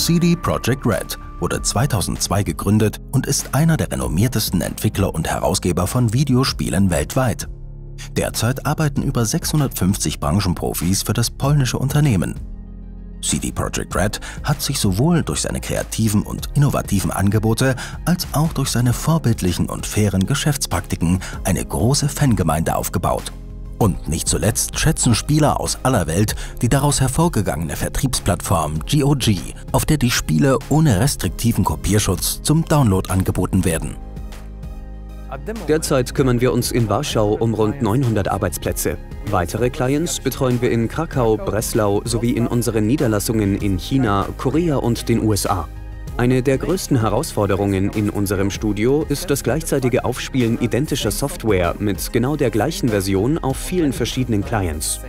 CD Projekt Red wurde 2002 gegründet und ist einer der renommiertesten Entwickler und Herausgeber von Videospielen weltweit. Derzeit arbeiten über 650 Branchenprofis für das polnische Unternehmen. CD Projekt Red hat sich sowohl durch seine kreativen und innovativen Angebote als auch durch seine vorbildlichen und fairen Geschäftspraktiken eine große Fangemeinde aufgebaut. Und nicht zuletzt schätzen Spieler aus aller Welt die daraus hervorgegangene Vertriebsplattform GOG, auf der die Spiele ohne restriktiven Kopierschutz zum Download angeboten werden. Derzeit kümmern wir uns in Warschau um rund 900 Arbeitsplätze. Weitere Clients betreuen wir in Krakau, Breslau sowie in unseren Niederlassungen in China, Korea und den USA. Eine der größten Herausforderungen in unserem Studio ist das gleichzeitige Aufspielen identischer Software mit genau der gleichen Version auf vielen verschiedenen Clients.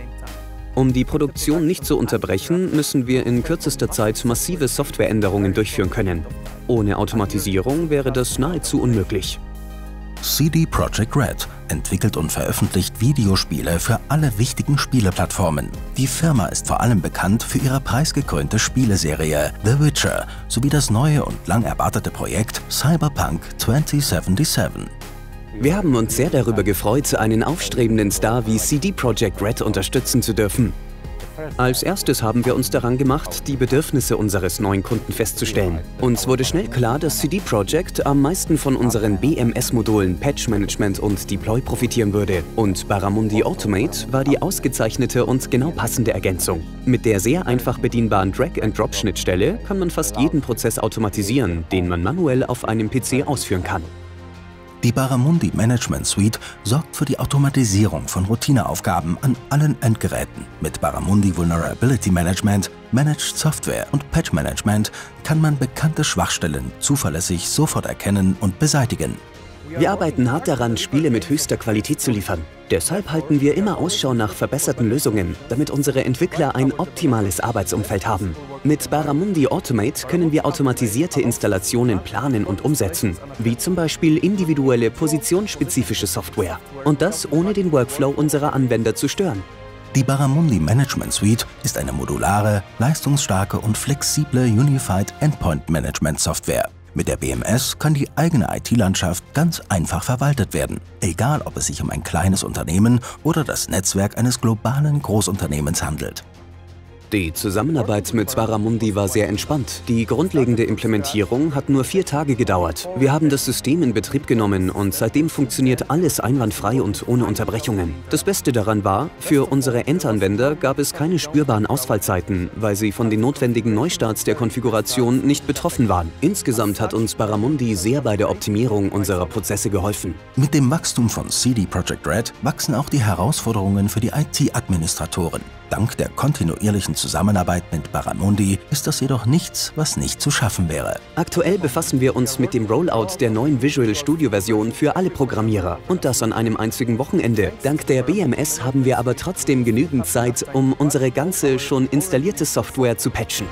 Um die Produktion nicht zu unterbrechen, müssen wir in kürzester Zeit massive Softwareänderungen durchführen können. Ohne Automatisierung wäre das nahezu unmöglich. CD Projekt Red entwickelt und veröffentlicht Videospiele für alle wichtigen Spieleplattformen. Die Firma ist vor allem bekannt für ihre preisgekrönte Spieleserie The Witcher sowie das neue und lang erwartete Projekt Cyberpunk 2077. Wir haben uns sehr darüber gefreut, einen aufstrebenden Star wie CD Projekt Red unterstützen zu dürfen. Als erstes haben wir uns daran gemacht, die Bedürfnisse unseres neuen Kunden festzustellen. Uns wurde schnell klar, dass CD Projekt am meisten von unseren BMS-Modulen Patch Management und Deploy profitieren würde. Und Baramundi Automate war die ausgezeichnete und genau passende Ergänzung. Mit der sehr einfach bedienbaren Drag-and-Drop-Schnittstelle kann man fast jeden Prozess automatisieren, den man manuell auf einem PC ausführen kann. Die Baramundi Management Suite sorgt für die Automatisierung von Routineaufgaben an allen Endgeräten. Mit Baramundi Vulnerability Management, Managed Software und Patch Management kann man bekannte Schwachstellen zuverlässig sofort erkennen und beseitigen. Wir arbeiten hart daran, Spiele mit höchster Qualität zu liefern. Deshalb halten wir immer Ausschau nach verbesserten Lösungen, damit unsere Entwickler ein optimales Arbeitsumfeld haben. Mit Baramundi Automate können wir automatisierte Installationen planen und umsetzen, wie zum Beispiel individuelle positionsspezifische Software. Und das ohne den Workflow unserer Anwender zu stören. Die Baramundi Management Suite ist eine modulare, leistungsstarke und flexible Unified Endpoint Management Software. Mit der BMS kann die eigene IT-Landschaft ganz einfach verwaltet werden, egal ob es sich um ein kleines Unternehmen oder das Netzwerk eines globalen Großunternehmens handelt. Die Zusammenarbeit mit Zwaramundi war sehr entspannt. Die grundlegende Implementierung hat nur vier Tage gedauert. Wir haben das System in Betrieb genommen und seitdem funktioniert alles einwandfrei und ohne Unterbrechungen. Das Beste daran war, für unsere Endanwender gab es keine spürbaren Ausfallzeiten, weil sie von den notwendigen Neustarts der Konfiguration nicht betroffen waren. Insgesamt hat uns Baramundi sehr bei der Optimierung unserer Prozesse geholfen. Mit dem Wachstum von CD Projekt Red wachsen auch die Herausforderungen für die IT-Administratoren. Dank der kontinuierlichen Zusammenarbeit mit Baramundi ist das jedoch nichts, was nicht zu schaffen wäre. Aktuell befassen wir uns mit dem Rollout der neuen Visual Studio Version für alle Programmierer und das an einem einzigen Wochenende. Dank der BMS haben wir aber trotzdem genügend Zeit, um unsere ganze schon installierte Software zu patchen.